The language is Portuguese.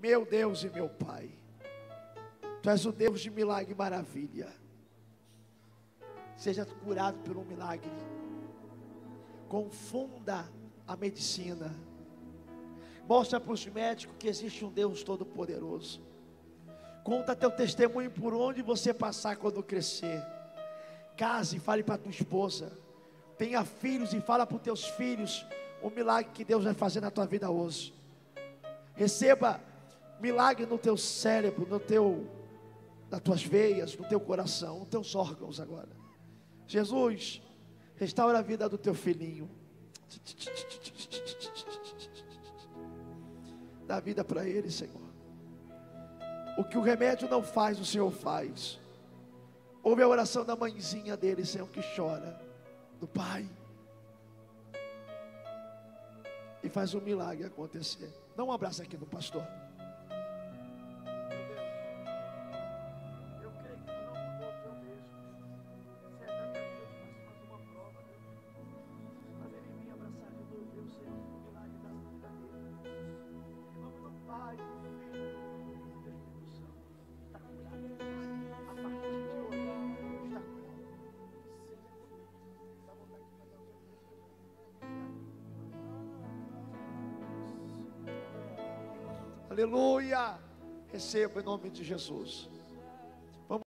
Meu Deus e meu Pai, Tu és o Deus de milagre e maravilha. Seja curado por um milagre. Confunda a medicina. Mostra para os médicos que existe um Deus todo-poderoso. Conta teu testemunho por onde você passar quando crescer. Case e fale para tua esposa. Tenha filhos e fala para os teus filhos o milagre que Deus vai fazer na tua vida hoje. Receba milagre no teu cérebro, no teu, nas tuas veias, no teu coração, nos teus órgãos agora. Jesus, restaura a vida do teu filhinho. Dá vida para ele, Senhor. O que o remédio não faz, o Senhor faz. Ouve a oração da mãezinha dele, Senhor, que chora, do pai. E faz um milagre acontecer. Dá um abraço aqui no pastor. Aleluia. Receba em nome de Jesus.